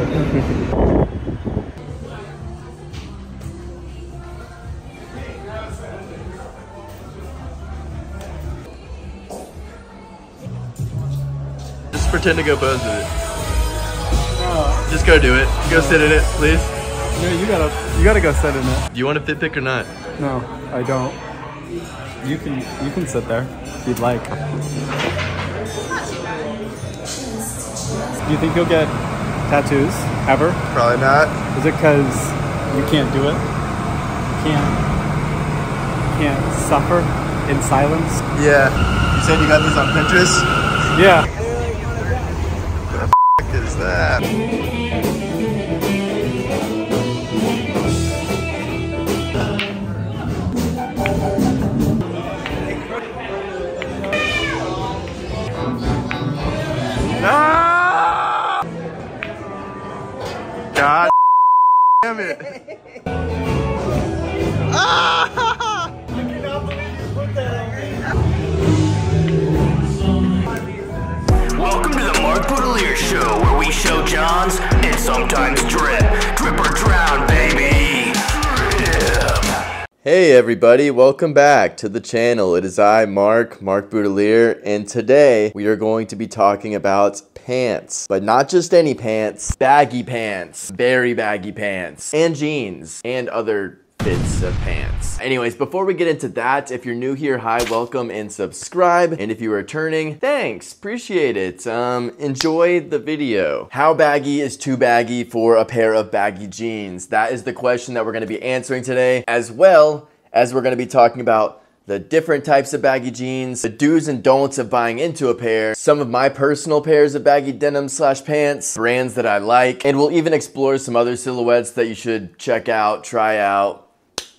Just pretend to go pose with it. Just go do it. Go sit in it, please. No, you gotta, you gotta go sit in it. Do you want a fit pic or not? No, I don't. You can, you can sit there if you'd like. Do you think you'll get tattoos ever? Probably not. Is it because you can't do it? Can't, can't suffer in silence? Yeah. You said you got these on Pinterest? Yeah. What is that? Sometimes drip. Drip or drown, baby. Hey everybody, welcome back to the channel. It is I, Mark, Mark Boutilier, and today we are going to be talking about pants. But not just any pants, baggy pants, very baggy pants, and jeans, and other pants. Anyways, before we get into that, if you're new here, hi, welcome, and subscribe. And if you are returning, thanks, appreciate it. Um, enjoy the video. How baggy is too baggy for a pair of baggy jeans? That is the question that we're gonna be answering today, as well as we're gonna be talking about the different types of baggy jeans, the do's and don'ts of buying into a pair, some of my personal pairs of baggy denim slash pants, brands that I like, and we'll even explore some other silhouettes that you should check out, try out,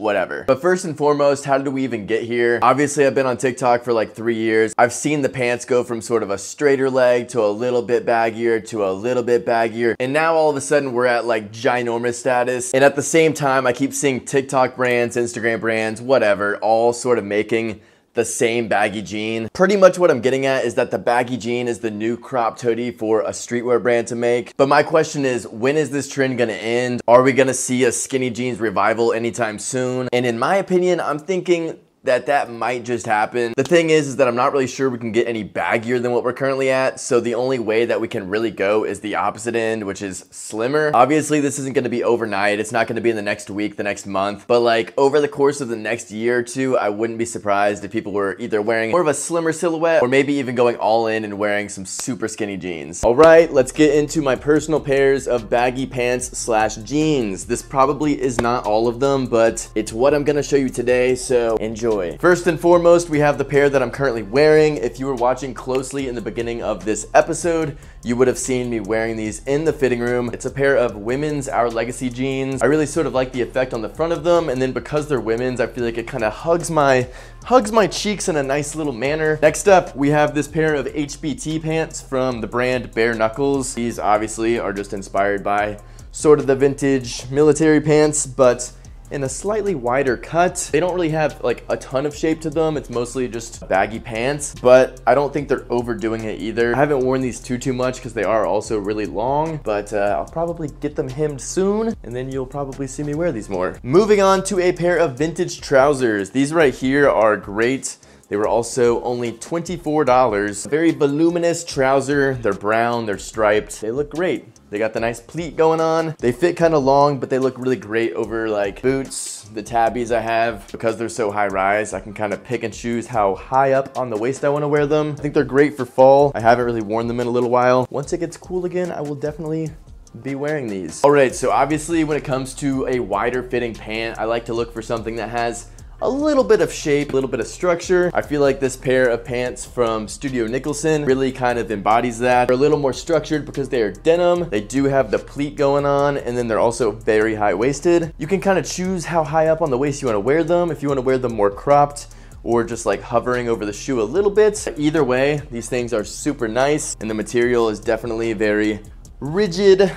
whatever. But first and foremost, how did we even get here? Obviously, I've been on TikTok for like three years. I've seen the pants go from sort of a straighter leg to a little bit baggier to a little bit baggier. And now all of a sudden we're at like ginormous status. And at the same time, I keep seeing TikTok brands, Instagram brands, whatever, all sort of making the same baggy jean. Pretty much what I'm getting at is that the baggy jean is the new cropped hoodie for a streetwear brand to make. But my question is, when is this trend gonna end? Are we gonna see a skinny jeans revival anytime soon? And in my opinion, I'm thinking that that might just happen. The thing is, is that I'm not really sure we can get any baggier than what we're currently at. So the only way that we can really go is the opposite end, which is slimmer. Obviously, this isn't gonna be overnight. It's not gonna be in the next week, the next month. But like over the course of the next year or two, I wouldn't be surprised if people were either wearing more of a slimmer silhouette or maybe even going all in and wearing some super skinny jeans. All right, let's get into my personal pairs of baggy pants slash jeans. This probably is not all of them, but it's what I'm gonna show you today, so enjoy. First and foremost, we have the pair that I'm currently wearing. If you were watching closely in the beginning of this episode, you would have seen me wearing these in the fitting room. It's a pair of women's Our Legacy jeans. I really sort of like the effect on the front of them, and then because they're women's, I feel like it kind of hugs my hugs my cheeks in a nice little manner. Next up, we have this pair of HBT pants from the brand Bare Knuckles. These obviously are just inspired by sort of the vintage military pants, but in a slightly wider cut. They don't really have like a ton of shape to them. It's mostly just baggy pants, but I don't think they're overdoing it either. I haven't worn these too, too much because they are also really long, but uh, I'll probably get them hemmed soon and then you'll probably see me wear these more. Moving on to a pair of vintage trousers. These right here are great. They were also only $24. Very voluminous trouser. They're brown, they're striped. They look great. They got the nice pleat going on. They fit kind of long, but they look really great over like boots, the tabis I have. Because they're so high rise, I can kind of pick and choose how high up on the waist I want to wear them. I think they're great for fall. I haven't really worn them in a little while. Once it gets cool again, I will definitely be wearing these. All right, so obviously when it comes to a wider fitting pant, I like to look for something that has a little bit of shape, a little bit of structure. I feel like this pair of pants from Studio Nicholson really kind of embodies that. They're a little more structured because they are denim. They do have the pleat going on and then they're also very high-waisted. You can kind of choose how high up on the waist you want to wear them. If you want to wear them more cropped, or just like hovering over the shoe a little bit. Either way, these things are super nice and the material is definitely very rigid,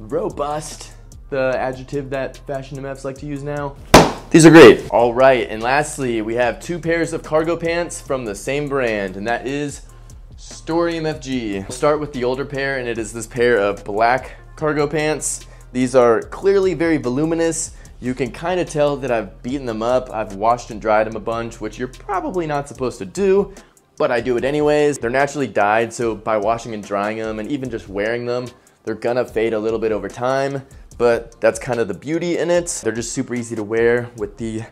robust, the adjective that fashion MFs like to use now. These are great. All right, and lastly, we have two pairs of cargo pants from the same brand, and that is Story MFG. We'll start with the older pair, and it is this pair of black cargo pants. These are clearly very voluminous. You can kind of tell that I've beaten them up. I've washed and dried them a bunch, which you're probably not supposed to do, but I do it anyways. They're naturally dyed, so by washing and drying them and even just wearing them, they're gonna fade a little bit over time, but that's kind of the beauty in it. They're just super easy to wear with the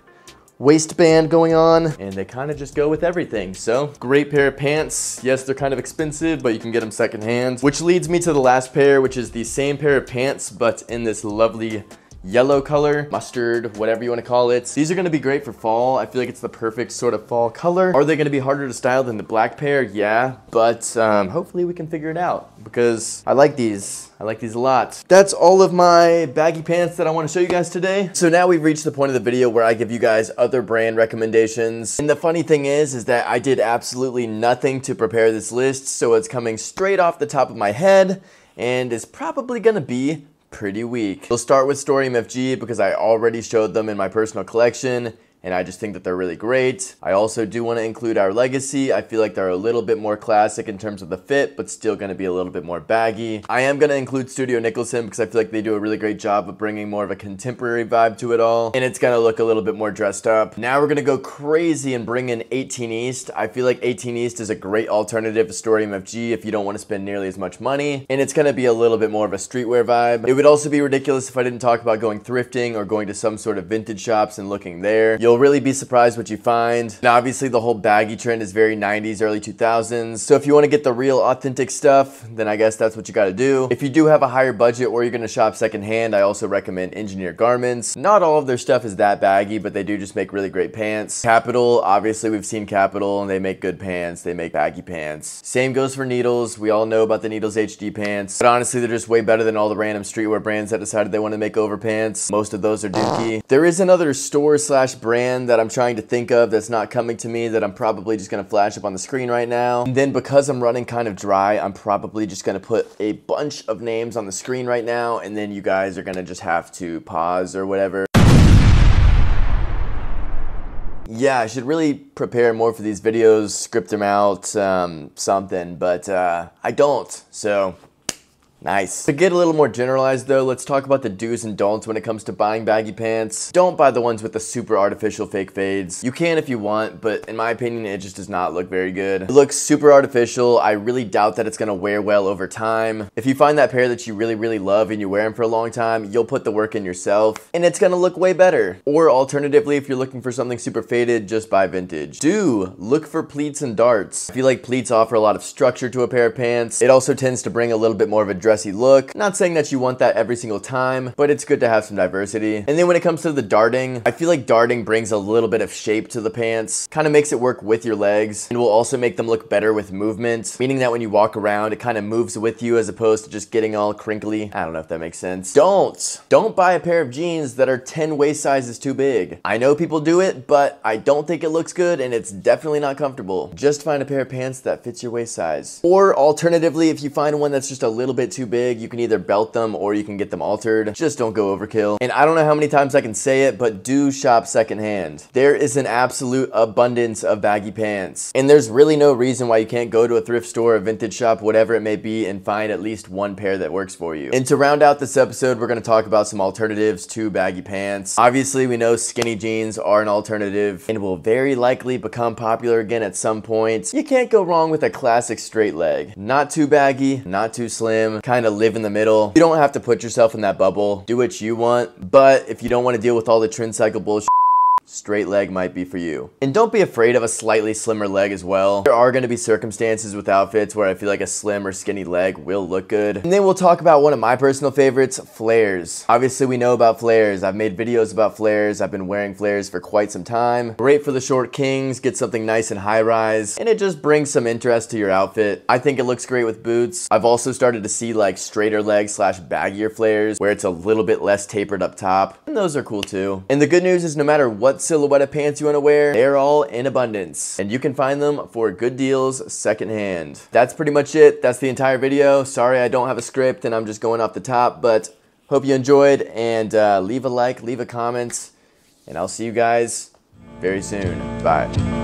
waistband going on and they kind of just go with everything. So great pair of pants. Yes, they're kind of expensive, but you can get them secondhand, which leads me to the last pair, which is the same pair of pants, but in this lovely yellow color, mustard, whatever you want to call it. These are going to be great for fall. I feel like it's the perfect sort of fall color. Are they going to be harder to style than the black pair? Yeah, but um, hopefully we can figure it out because I like these. I like these a lot. That's all of my baggy pants that I want to show you guys today. So now we've reached the point of the video where I give you guys other brand recommendations. And the funny thing is, is that I did absolutely nothing to prepare this list. So it's coming straight off the top of my head and is probably gonna be pretty weak. We'll start with Story MFG because I already showed them in my personal collection and I just think that they're really great. I also do want to include our Legacy. I feel like they're a little bit more classic in terms of the fit, but still going to be a little bit more baggy. I am going to include Studio Nicholson because I feel like they do a really great job of bringing more of a contemporary vibe to it all, and it's going to look a little bit more dressed up. Now we're going to go crazy and bring in 18 East. I feel like 18 East is a great alternative to Story MFG if you don't want to spend nearly as much money, and it's going to be a little bit more of a streetwear vibe. It would also be ridiculous if I didn't talk about going thrifting or going to some sort of vintage shops and looking there. You'll You'll really be surprised what you find. Now, obviously, the whole baggy trend is very 90s, early 2000s. So if you want to get the real authentic stuff, then I guess that's what you got to do. If you do have a higher budget or you're to shop secondhand, I also recommend Engineer Garments. Not all of their stuff is that baggy, but they do just make really great pants. Kapital, obviously, we've seen Kapital and they make good pants. They make baggy pants. Same goes for Needles. We all know about the Needles HD pants, but honestly, they're just way better than all the random streetwear brands that decided they want to make over pants. Most of those are dookie. There is another store slash brand brand that I'm trying to think of that's not coming to me that I'm probably just gonna flash up on the screen right now. And then because I'm running kind of dry, I'm probably just gonna put a bunch of names on the screen right now and then you guys are gonna just have to pause or whatever. Yeah, I should really prepare more for these videos, script them out, um, something, but uh, I don't. So Nice. To get a little more generalized though, let's talk about the do's and don'ts when it comes to buying baggy pants. Don't buy the ones with the super artificial fake fades. You can if you want, but in my opinion, it just does not look very good. It looks super artificial. I really doubt that it's gonna wear well over time. If you find that pair that you really, really love and you wear them for a long time, you'll put the work in yourself and it's gonna look way better. Or alternatively, if you're looking for something super faded, just buy vintage. Do look for pleats and darts. I feel like pleats offer a lot of structure to a pair of pants. It also tends to bring a little bit more of a dressy look. Not saying that you want that every single time, but it's good to have some diversity. And then when it comes to the darting, I feel like darting brings a little bit of shape to the pants, kind of makes it work with your legs, and will also make them look better with movement, meaning that when you walk around, it kind of moves with you as opposed to just getting all crinkly. I don't know if that makes sense. Don't! Don't buy a pair of jeans that are 10 waist sizes too big. I know people do it, but I don't think it looks good and it's definitely not comfortable. Just find a pair of pants that fits your waist size. Or alternatively, if you find one that's just a little bit too big, you can either belt them or you can get them altered. Just don't go overkill. And I don't know how many times I can say it, but do shop secondhand. There is an absolute abundance of baggy pants. And there's really no reason why you can't go to a thrift store, a vintage shop, whatever it may be, and find at least one pair that works for you. And to round out this episode, we're gonna talk about some alternatives to baggy pants. Obviously, we know skinny jeans are an alternative and will very likely become popular again at some point. You can't go wrong with a classic straight leg. Not too baggy, not too slim, kind of live in the middle. You don't have to put yourself in that bubble. Do what you want. But if you don't want to deal with all the trend cycle bullshit, straight leg might be for you. And don't be afraid of a slightly slimmer leg as well. There are going to be circumstances with outfits where I feel like a slim or skinny leg will look good. And then we'll talk about one of my personal favorites, flares. Obviously we know about flares. I've made videos about flares. I've been wearing flares for quite some time. Great for the short kings, get something nice and high rise, and it just brings some interest to your outfit. I think it looks great with boots. I've also started to see like straighter leg slash baggier flares where it's a little bit less tapered up top, and those are cool too. And the good news is no matter what silhouette of pants you want to wear, they're all in abundance. And you can find them for good deals secondhand. That's pretty much it. That's the entire video. Sorry I don't have a script and I'm just going off the top, but hope you enjoyed and uh, leave a like, leave a comment, and I'll see you guys very soon. Bye.